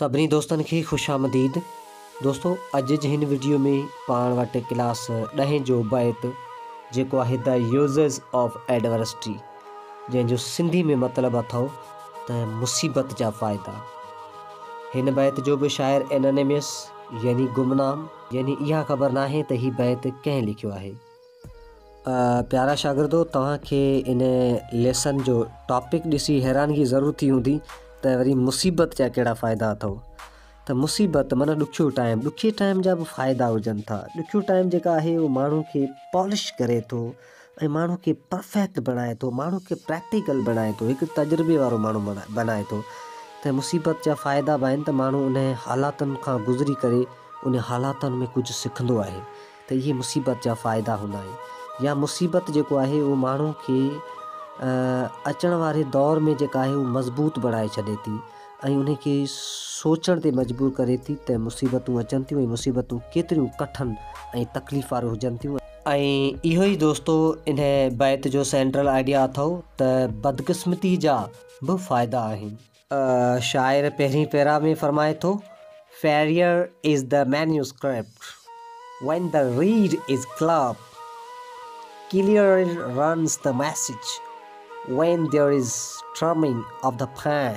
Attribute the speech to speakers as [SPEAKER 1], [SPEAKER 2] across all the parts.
[SPEAKER 1] सभिनी दोस्तनि खे ख़ुशि आमदीद। दोस्तो अॼु जी हिन वीडियो में पाण वटि क्लास ॾहें जो बैत जेको आहे द यूज़र्स ऑफ़ एडवर्सिटी जंहिंजो सिंधी में मतिलबु अथव त मुसीबत जा फ़ाइदा। हिन बैत जो बि शाइर एनोनिमस यानी गुमनाम यानी इहा ख़बर नाहे त हीउ बैत कंहिं लिखियो आहे। अ, प्यारा शागिर्दो तव्हांखे इन लेसन जो टॉपिक ॾिसी हैरानगी ज़रूरु थी हूंदी। त वरी मुसीबत जा कहिड़ा फ़ाइदा अथव त मुसीबत माना ॾुखियो टाइम ॾुखे टाइम जा बि फ़ाइदा हुजनि था। ॾुखियो टाइम जेका आहे, उहो माण्हू खे पॉलिश करे थो ऐं माण्हू खे परफेक्ट बणाए थो, माण्हू खे प्रैक्टिकल बणाए थो, हिकु तजुर्बे वारो माण्हू बणा बणाए थो। त मुसीबत जा फ़ाइदा बि आहिनि त माण्हू उन हालातुनि खां गुज़री करे उन हालातुनि में कुझु सिखंदो आहे। त इहे मुसीबत जा फ़ाइदा हूंदा आहिनि। या मुसीबत जेको आहे, उहो माण्हू खे अचण वारे दौर में उहा मज़बूत बणाए छॾे थी ऐं उन खे सोचण ते मजबूर करे थी त मुसीबतूं अचनि थियूं ऐं मुसीबतूं केतिरियूं कठिन ऐं तकलीफ़ वारियूं हुजनि थियूं। इन बैत जो सेंट्रल आइडिया अथव त बदकिस्मती जा बि फ़ाइदा आहिनि। शाइर पहिरीं पैरा में फरमाए थो फेरियर is the manuscript when the reed is clubbed, clear runs the message. When there is strumming of the pen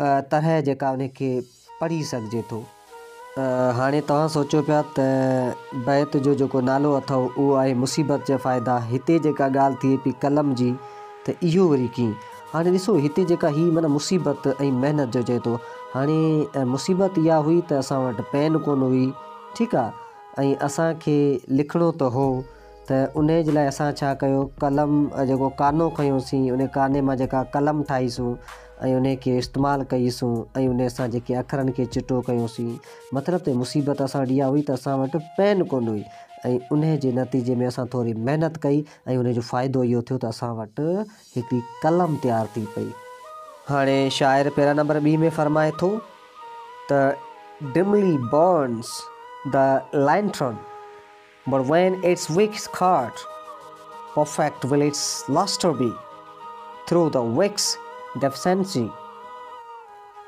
[SPEAKER 1] तरह जेका उन पढ़ी सघिजे थो। हाणे तव्हां सोचो पिया त बैत जो जेको नालो अथव, उहो आहे मुसीबत जा फ़ाइदा। हिते जेका ॻाल्हि थिए पई कलम जी, त इहो वरी कीअं? हाणे ॾिसो, हिते जेका ही माना मुसीबत महिनत जो चए थो। हाणे मुसीबत इहा हुई त असां पेन कोन हुई, ठीकु आहे ऐं असांखे लिखिणो त हो, त उन जे कलम जेको कानो खयोसीं, उन काने माँ जेका कलम ठाहीसूं ऐं उन खे इस्तेमालु कईसूं, ऐं उन सां जेके अखरनि खे चिटो कयोसीं। मतिलबु त मुसीबत असां हुई त असां वटि पेन कोन हुई। ऐं उन जे नतीजे में असां थोरी महिनत कई, ऐं उन जो फ़ाइदो इहो थियो त कलम तयारु थी पई। हाणे शाइर पहिरां नंबर ॿी में फरमाए थो त dimly burns the lantern but when its wick is caught perfect will its luster be through the wick's deficiency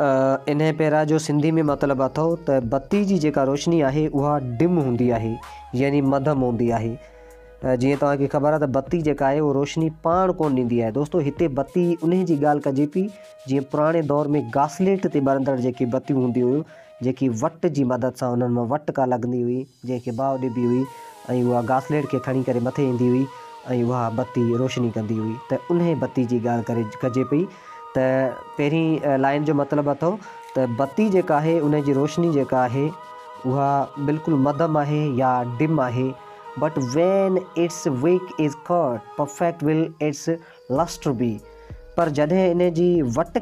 [SPEAKER 1] अ, इन पहिरां जो सिंधी में मतिलबु अथव त बत्ती जी जेका रोशनी आहे उहा डिम हूंदी आहे यानी मध्यम हूंदी अ, जीअं तव्हांखे ख़बर त बत्ती जेका आहे उहा रोशनी पाण कोन ॾींदी आहे। दोस्तो हिते बत्ती उन जी ॻाल्हि कजे पई जीअं पुराणे दौर में घासलेट ॿरंदड़ जेकी बत्तियूं हूंदियूं हुयूं जेकी वट जी मदद सां माँ वट का लॻंदी हुई जंहिंखे बाहि ॾिबी हुई ऐं उहा घासलेट खे खणी करे मथे ईंदी हुई ऐं उहा रोशनी कंदी हुई। त उन बत्ती जी ॻाल्हि करे कजे पई। त लाइन जो मतिलबु अथव त बत्ती जेका आहे, उन जी रोशनी जेका आहे, उहा बिल्कुलु मध्यम आहे या डिम आहे। But when its wick is caught perfect will its lustre be पर जॾहिं इन जी वट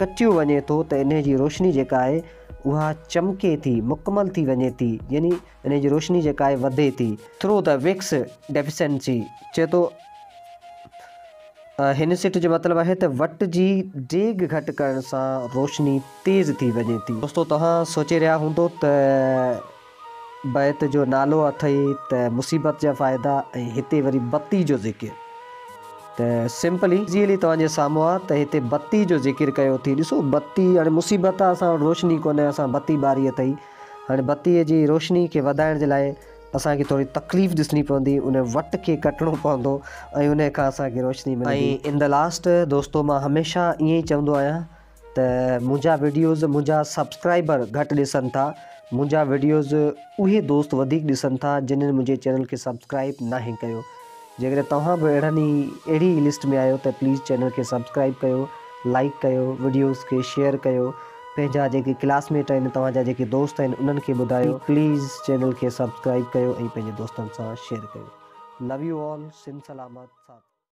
[SPEAKER 1] कटियो वञे थो, त इन जी रोशनी जेका आहे, उहा चमके थी, मुकमल थी वञे थी, यानी इन जी रोशनी जेका आहे, वधे थी। थ्रू द विक्स डेफिशेंसी चए थो अ, हिन सिट जो मतिलबु आहे त वट जी डेग घटि करण सां रोशनी तेज़ थी वञे थी। दोस्तो तव्हां सोचे रहिया हूंदो त बैत जो नालो अथई त मुसीबत जा फ़ाइदा ऐं हिते वरी बत्ती जो ज़िकिर। त सिंपली इज़ीली तव्हांजे साम्हूं आहे त जो ज़िकिर कयो बत्ती हाणे मुसीबत आहे असां रोशनी कोन्हे असां बत्ती ॿारी अथई हाणे बत्तीअ जी रोशनी खे वधाइण असांखे थोरी तकलीफ़ ॾिसणी पवंदी, उन वट खे कटणो पवंदो, ऐं उन खां असांखे रोशनी ऐं इन द लास्ट, दोस्तो, माँ हमेशह ईअं ई चवंदो आहियाँ त मुंहिंजा वीडियोज़, मुंहिंजा सब्सक्राइबर घटि ॾिसनि था। मुंहिंजा वीडियोज़ उहे दोस्त वधीक ॾिसनि था, जिन्हनि मुंहिंजे चैनल खे सब्सक्राइब नाहे कयो। जेकॾहिं तव्हां बि अहिड़नि ई लिस्ट में आहियो, त प्लीज़ चैनल खे सब्सक्राइब कयो, लाइक कयो, वीडियोज़ खे शेयर कयो। पंहिंजा जेके क्लासमेट आहिनि तव्हांजा जेके दोस्त उन्हनि ॿुधायो। प्लीज़ चैनल के सब्सक्राइब कयो ऐं पंहिंजे शेयर कयो। लव यू ऑल सिम सलामत, साथ।